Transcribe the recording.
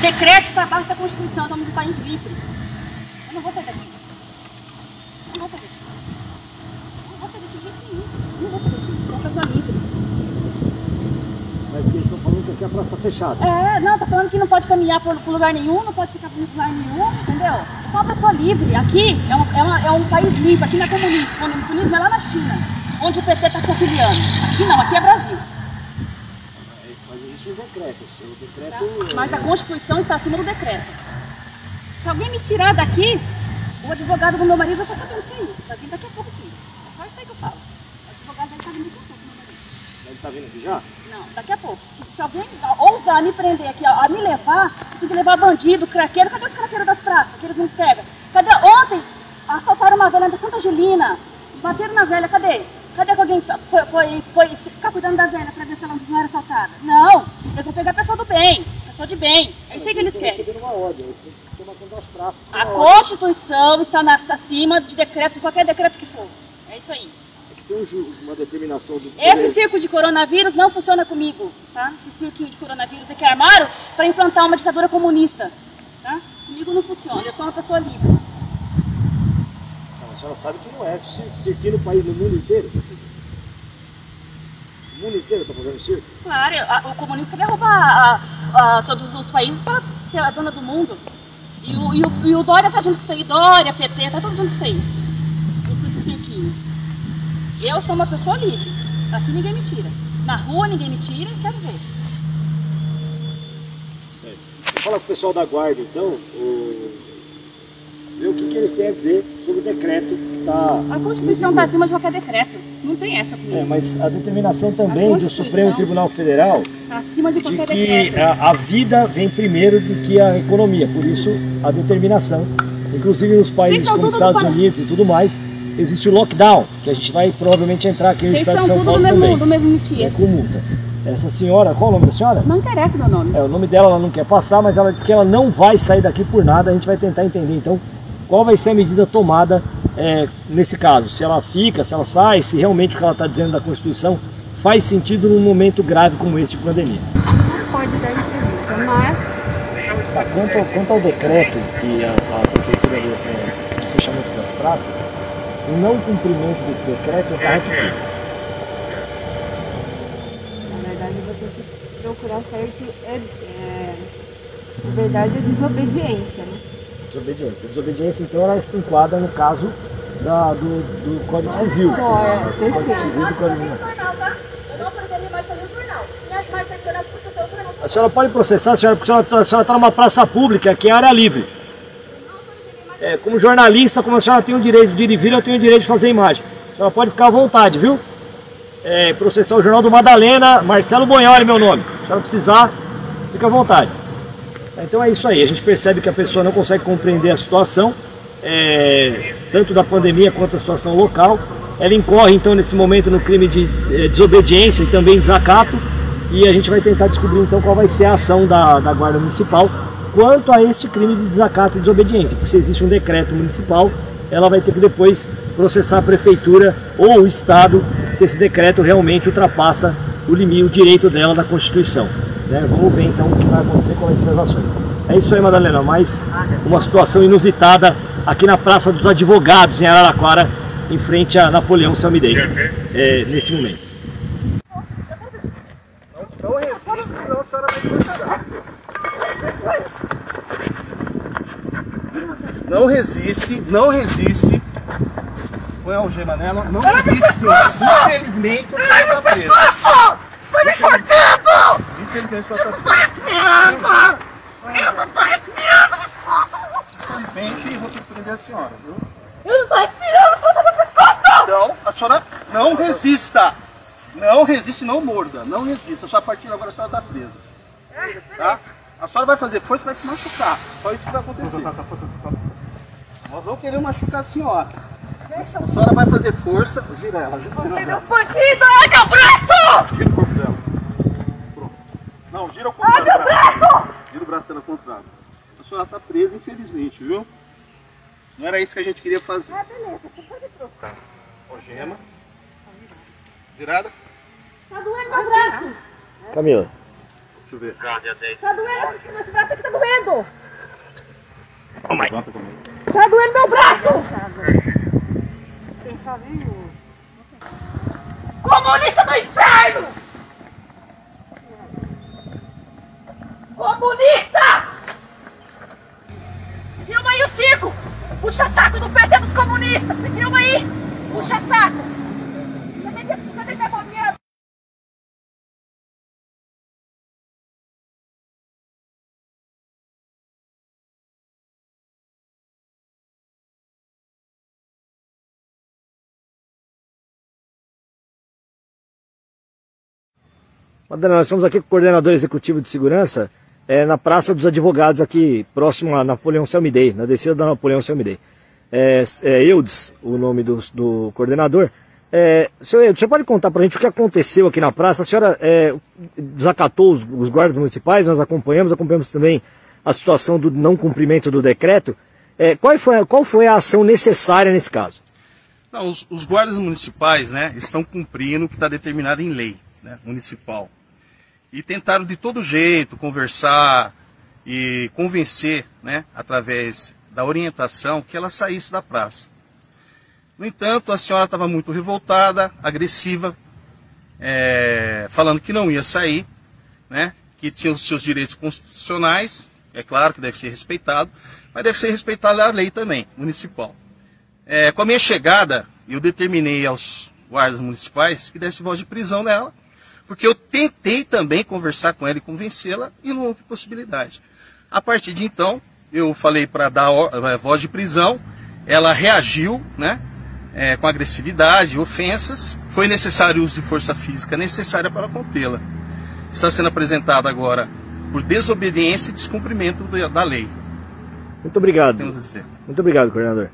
Decreto está abaixo da Constituição, somos um país livre. Eu não vou sair daqui. Eu não vou sair daqui. Eu não vou sair daqui de jeito nenhum. Eu não vou sair daqui. Sou uma pessoa livre. Mas eles estão falando que aqui a praça está fechada. É, não, tá falando que não pode caminhar por, por lugar nenhum, não pode ficar por lugar nenhum, entendeu? Eu sou uma pessoa livre. Aqui é, uma- é uma- é um país livre, aqui não é comunismo. O comunismo é lá na China, onde o PT está se afiliando. Aqui não, aqui é Brasil. Um decreto. O decreto. Mas a Constituição está acima do decreto. Se alguém me tirar daqui, o advogado do meu marido vai sabendo isso aí. Vai vir daqui a pouco aqui. É só isso aí que eu falo. O advogado vai estar vindo daqui a pouco, meu marido. Ele está vindo aqui já? Não, daqui a pouco. Se, se alguém ousar me prender aqui, ó, a me levar, tem que levar bandido, craqueiro. Cadê os craqueiros das praças que eles não pegam? Cadê? Ontem assaltaram uma velha da Santa Angelina, bateram na velha, cadê? Cadê que alguém foi, foi, foi ficar cuidando da velha pra ver se ela não era assaltada? Não, eles vão pegar a pessoa do bem, pessoa de bem. É isso aí que eles querem. A. Constituição está na, acima de decreto, de qualquer decreto que for. É isso aí. É que tem um ju- uma determinação do. Esse circo de coronavírus não funciona comigo, tá? Esse cirquinho de coronavírus é que armaram para implantar uma ditadura comunista, tá? Comigo não funciona, eu sou uma pessoa livre. Não, a senhora sabe que não é cir- cirquinho no país, no mundo inteiro. O mundo inteiro está fazendo circo. Claro, a- o comunista quer roubar a- a todos os países para ser a dona do mundo. E o, e o, e o Dória tá junto com isso aí, Dória, PT, tá tudo junto com isso aí. Com esse cirquinho. Eu sou uma pessoa livre. Aqui ninguém me tira. Na rua ninguém me tira, quero ver. Fala com o pessoal da guarda, então, o... ver o que, que eles têm a dizer sobre o decreto que está. A Constituição está acima de qualquer decreto. Não tem essa comigo. É, mas a determinação também A do Supremo Tribunal Federal Tá acima de de que decreto. a, a vida vem primeiro do que a economia, por isso a determinação. Inclusive nos países como Estados do Unidos e tudo mais, existe o lockdown, que a gente vai provavelmente entrar aqui no Vocês estado de São tudo do Paulo mesmo, também. do mesmo É, com multa. Essa senhora, qual é o nome da senhora? Não interessa meu nome. É, o nome dela ela não quer passar, mas ela disse que ela não vai sair daqui por nada. A gente vai tentar entender então qual vai ser a medida tomada é, nesse caso. Se ela fica, se ela sai, se realmente o que ela está dizendo da Constituição faz sentido num momento grave como esse de pandemia. pode dar entrevista, mas Tá, quanto, ao- quanto ao decreto que a, a prefeitura deu é, de fechamento das praças, o não cumprimento desse decreto acarreta o quê? na verdade eu vou ter que procurar certo. É, é, na verdade é desobediência, né? Desobediência. Desobediência, então, ela se enquadra no caso da, do, do Código Civil. Só é, Do Código. Civil do Código tá? Não jornal A senhora pode processar, a senhora, porque a senhora- está numa praça pública, que é área livre. É, como jornalista, como a senhora tem o direito de ir e vir, eu tenho o direito de fazer imagem. A senhora pode ficar à vontade, viu? É, processar o Jornal do Madalena, Marcelo Bonholi, meu nome. Se a senhora precisar, fica à vontade. Então é isso aí, a gente percebe que a pessoa não consegue compreender a situação, é, tanto da pandemia quanto da situação local. Ela incorre então nesse momento no crime de eh, desobediência e também desacato, e a gente vai tentar descobrir então qual vai ser a ação da, da Guarda Municipal quanto a este crime de desacato e desobediência, porque se existe um decreto municipal, ela vai ter que depois processar a prefeitura ou o Estado se esse decreto realmente ultrapassa o limite, o direito dela da Constituição. Né? Vamos ver então o que vai acontecer com essas ações. É isso aí, Madalena, mais uma situação inusitada aqui na Praça dos Advogados, em Araraquara, em frente a Napoleão Salmidei, é, nesse momento. Não resiste, senão a senhora vai encontrar. Não resiste, não resiste. Põe a algema nela. Não resiste, senhora. Infelizmente, a senhora está presa. Tá me enforcando! Infelizmente, a senhora está presa. Eu não tô respirando! Senhora? Eu não tô respirando! Solta meu pescoço! Então, a senhora não resista. Não resiste, não morda. Não resista. Só a partir de agora a senhora está presa. Tá? A senhora vai fazer força vai se machucar. Só isso que vai acontecer. Nós vamos querer machucar a senhora. A senhora vai fazer força. Gira ela, gira ela. Bandido! Ai, meu braço! Não, gira o contrário. Ai, meu braço! Gira o braço dela contrário. A senhora está presa, infelizmente, viu? Não era isso que a gente queria fazer. Ah, beleza. Você pode trocar. Tá. Ó, gema. Virada. Tá doendo meu braço. Camila. Deixa eu ver. Tá doendo esse braço aqui, tá doendo. Oh, mãe. Tá doendo meu braço. Tá Comunista do inferno! Filma aí o circo! Puxa saco do PT dos comunistas! Filma aí! Puxa saco! Cadê cadê que é bobeira? Madalena, nós estamos aqui com o coordenador executivo de segurança é, na Praça dos Advogados, aqui próximo a Napoleão Selmidei, na descida da Napoleão Selmidei. É, é Eudes, o nome do, do coordenador. É, senhor Eudes, você pode contar para a gente o que aconteceu aqui na praça? A senhora é, desacatou os, os guardas municipais, nós acompanhamos, acompanhamos também a situação do não cumprimento do decreto. É, qual, foi, qual foi a ação necessária nesse caso? Não, os, os guardas municipais né, estão cumprindo o que está determinado em lei né, municipal. E tentaram de todo jeito conversar e convencer, né, através da orientação, que ela saísse da praça. No entanto, a senhora estava muito revoltada, agressiva, é, falando que não ia sair, né, que tinha os seus direitos constitucionais, é claro que deve ser respeitado, mas deve ser respeitada a lei também, municipal. É, com a minha chegada, eu determinei aos guardas municipais que desse voz de prisão nela, porque eu tentei também conversar com ela e convencê-la e não houve possibilidade. A partir de então, eu falei para dar é, voz de prisão, ela reagiu, né? É, com agressividade, ofensas. Foi necessário o uso de força física necessária para contê-la. Está sendo apresentada agora por desobediência e descumprimento da lei. Muito obrigado. Muito obrigado, coordenador.